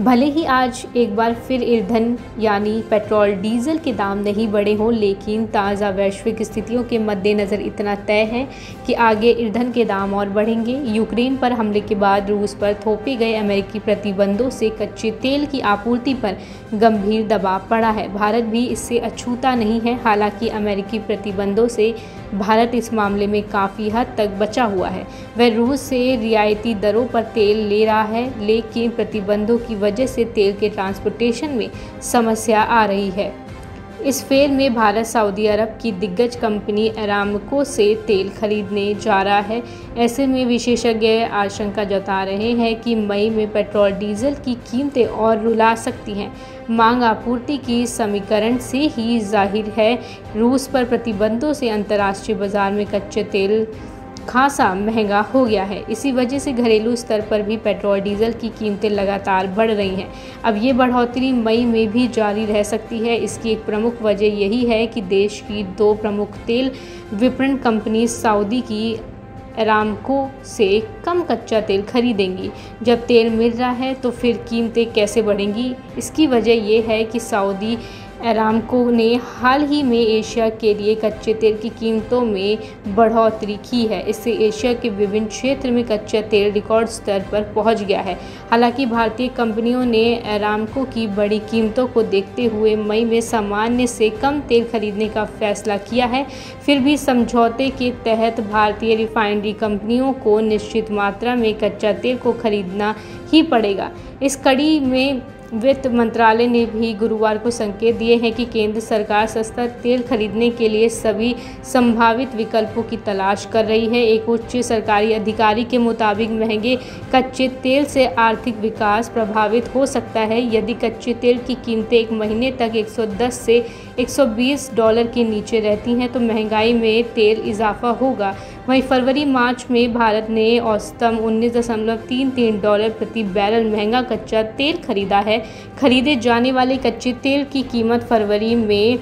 भले ही आज एक बार फिर ईंधन यानी पेट्रोल, डीजल के दाम नहीं बढ़े हों, लेकिन ताज़ा वैश्विक स्थितियों के मद्देनज़र इतना तय है कि आगे ईंधन के दाम और बढ़ेंगे। यूक्रेन पर हमले के बाद रूस पर थोपे गए अमेरिकी प्रतिबंधों से कच्चे तेल की आपूर्ति पर गंभीर दबाव पड़ा है। भारत भी इससे अछूता नहीं है, हालाँकि अमेरिकी प्रतिबंधों से भारत इस मामले में काफ़ी हद तक बचा हुआ है। वह रूस से रियायती दरों पर तेल ले रहा है, लेकिन प्रतिबंधों की वजह से तेल के ट्रांसपोर्टेशन में समस्या आ रही है। इस फेर में भारत, सऊदी अरब की दिग्गज कंपनी अरामको से तेल खरीदने जा रहा है। ऐसे में विशेषज्ञ आशंका जता रहे हैं कि मई में पेट्रोल, डीजल की कीमतें और रुला सकती हैं। मांग आपूर्ति की समीकरण से ही ज़ाहिर है, रूस पर प्रतिबंधों से अंतर्राष्ट्रीय बाज़ार में कच्चे तेल खासा महँगा हो गया है। इसी वजह से घरेलू स्तर पर भी पेट्रोल, डीजल की कीमतें लगातार बढ़ रही हैं। अब ये बढ़ोतरी मई में भी जारी रह सकती है। इसकी एक प्रमुख वजह यही है कि देश की दो प्रमुख तेल विपणन कंपनी सऊदी की अरामको से कम कच्चा तेल खरीदेंगी। जब तेल मिल रहा है तो फिर कीमतें कैसे बढ़ेंगी? इसकी वजह यह है कि सऊदी अरामको ने हाल ही में एशिया के लिए कच्चे तेल की कीमतों में बढ़ोतरी की है। इससे एशिया के विभिन्न क्षेत्र में कच्चा तेल रिकॉर्ड स्तर पर पहुँच गया है। हालाँकि भारतीय कंपनियों ने एरामको की बड़ी कीमतों को देखते हुए मई में सामान्य से कम तेल खरीदने का फैसला किया है। फिर भी समझौते के तहत भारतीय रिफाइनरी कंपनियों को निश्चित मात्रा में कच्चा तेल को खरीदना ही पड़ेगा। इस कड़ी में वित्त मंत्रालय ने भी गुरुवार को संकेत दिए हैं कि केंद्र सरकार सस्ता तेल खरीदने के लिए सभी संभावित विकल्पों की तलाश कर रही है। एक उच्च सरकारी अधिकारी के मुताबिक, महँगे कच्चे तेल से आर्थिक विकास प्रभावित हो सकता है। यदि कच्चे तेल की कीमतें एक महीने तक 110 से 120 डॉलर के नीचे रहती हैं तो महँगाई में तेल इजाफा होगा। वहीं फरवरी, मार्च में भारत ने औसतम उन्नीस दशमलव तीन तीन डॉलर प्रति बैरल महँगा कच्चा तेल खरीदा है। खरीदे जाने वाले कच्चे तेल की कीमत फरवरी में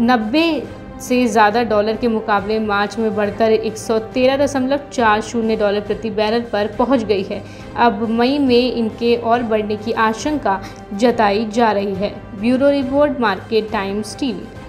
नब्बे से ज़्यादा डॉलर के मुकाबले मार्च में बढ़कर एक सौ तेरह दशमलव चार शून्य डॉलर प्रति बैरल पर पहुँच गई है। अब मई में इनके और बढ़ने की आशंका जताई जा रही है। Bureau report, Market Times TV.